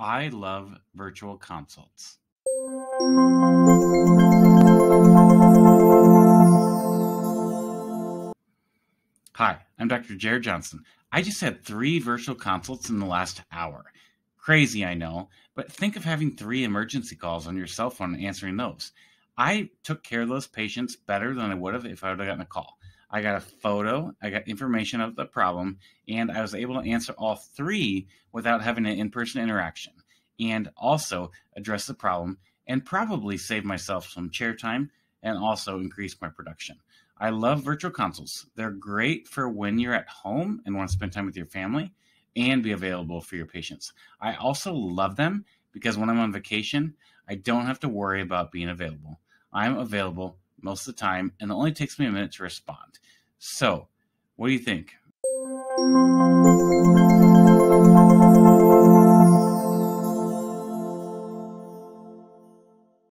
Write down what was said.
I love virtual consults. Hi, I'm Dr. Jarod Johnson. I just had three virtual consults in the last hour. Crazy, I know, but think of having three emergency calls on your cell phone and answering those. I took care of those patients better than I would have if I would have gotten a call. I got a photo, I got information of the problem, and I was able to answer all three without having an in person interaction and also address the problem and probably save myself some chair time and also increase my production. I love virtual consults. They're great for when you're at home and want to spend time with your family and be available for your patients. I also love them because when I'm on vacation, I don't have to worry about being available. I'm available most of the time and it only takes me a minute to respond. So, what do you think?